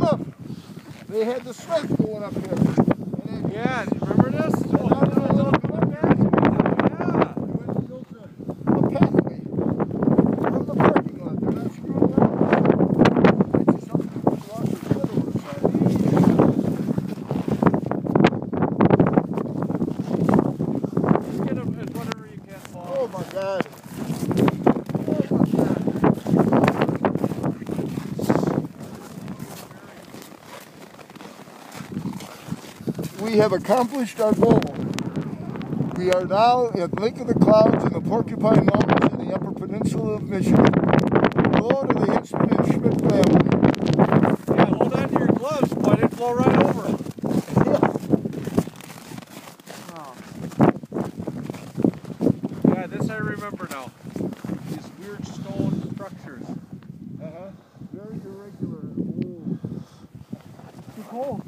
look, they had the sleds going up then, Yeah, do you remember this? and now they're We have accomplished our goal. We are now at Lake of the Clouds in the Porcupine Mountains in the Upper Peninsula of Michigan. Hello to the Hinsman and Schmidt family. Yeah, hold on to your gloves, boy. They blow right over 'em. Oh. Yeah, this I remember now. These weird stone structures. Uh-huh. Very irregular. Ooh. Too cold.